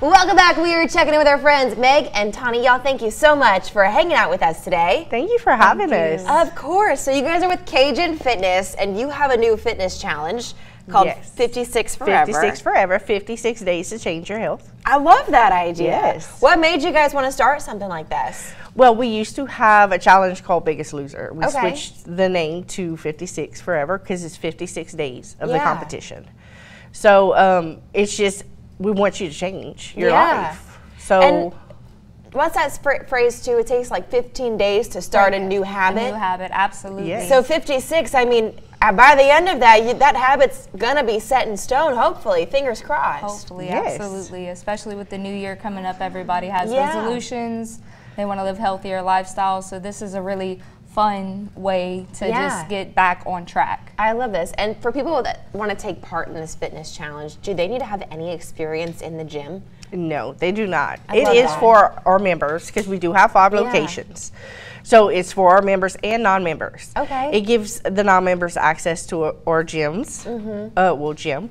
Welcome back. We are checking in with our friends Meg and Tawny. Y'all, thank you so much for hanging out with us today. Thank you for having us. Of course. So you guys are with Cajun Fitness, and you have a new fitness challenge called Yes. 56 Forever. 56 forever, 56 days to change your health. I love that idea. Yes. What made you guys want to start something like this? Well, we used to have a challenge called Biggest Loser. We Okay. switched the name to 56 forever because it's 56 days of the Yeah. competition. So um, it's just, we want you to change your Yeah. life. So, And What's that spr- phrase too? It takes like 15 days to start a new A habit. new habit, absolutely. Yes. So 56, I mean, uh, by the end of that, you, that habit's gonna be set in stone, hopefully. Fingers crossed. Hopefully, Yes. absolutely. Especially with the new year coming up, everybody has Yeah. resolutions. They want to live healthier lifestyles. So this is a really fun way to Yeah. just get back on track. I love this. And for people that want to take part in this fitness challenge, do they need to have any experience in the gym? no, they do not. I It love is that. for our members because we do have five Yeah. locations. So it's for our members and non-members. Okay. It gives the non-members access to our- our gyms, Mm-hmm. uh, well, gym,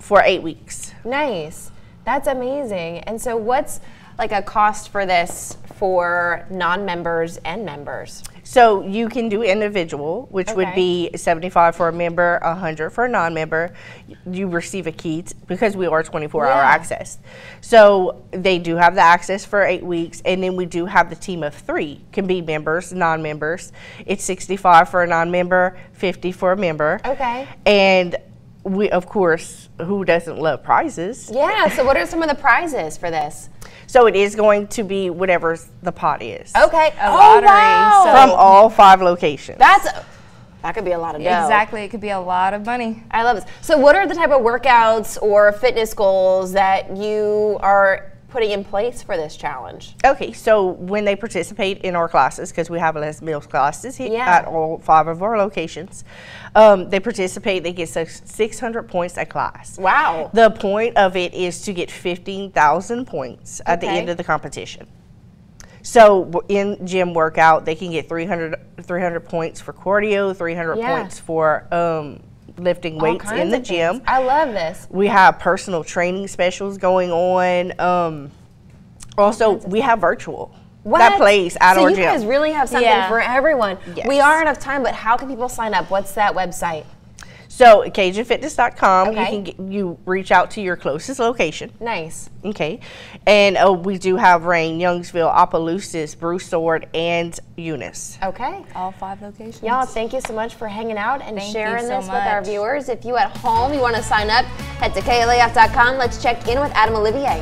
for eight weeks. Nice. That's amazing. And so, what's like a cost for this for non members and members? So you can do individual, which would be 75 for a member, 100 for a non-member. You receive a key because we are 24-hour Yeah. access. So they do have the access for eight weeks, and then we do have the team of three. Can be members, non-members. It's 65 for a non-member, 50 for a member. Okay. And we, of course, who doesn't love prizes? Yeah. So, what are some of the prizes for this? So it is going to be whatever the pot is. Okay. A oh, lottery, wow. so- From all five locations. That's that could be a lot of dough. Exactly. It could be a lot of money. I love this. So, what are the type of workouts or fitness goals that you are putting in place for this challenge? Okay, so when they participate in our classes, because we have Les Mills classes Yeah. at all five of our locations, um, they participate, they get 600 points a class. Wow. The point of it is to get 15,000 points at the end of the competition. So in gym workout, they can get 300, 300 points for cardio, 300 Yeah. points for um, lifting weights in the gym. things. I love this. We have personal training specials going on. Um, also, we have virtual that What? plays at so our you guys really have something Yeah. for everyone. Yes. We are out of time, but how can people sign up? What's that website? So, CajunFitness.com, Okay. you can get, you reach out to your closest location. Nice. Okay, and uh, we do have Rayne, Youngsville, Opelousas, Broussard, and Eunice. Okay. All five locations. Y'all, thank you so much for hanging out and Thank sharing so this with our viewers. If you at home you want to sign up, head to KLAF.com. Let's check in with Adam Olivier.